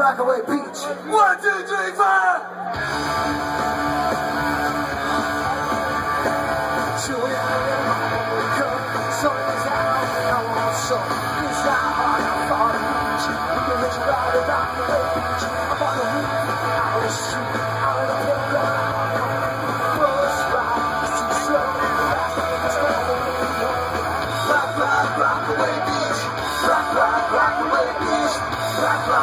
Rockaway Beach. One, two, three, four.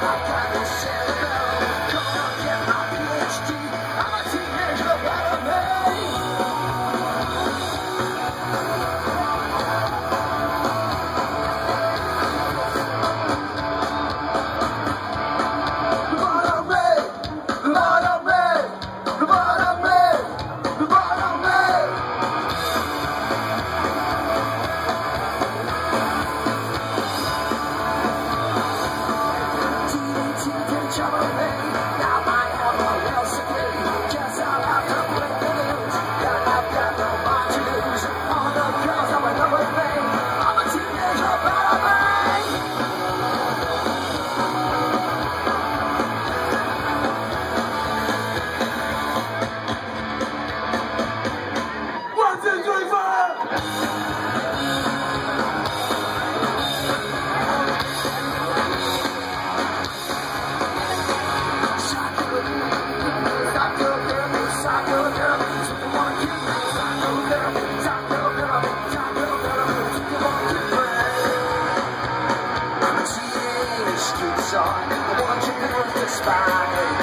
Bye. satisfied.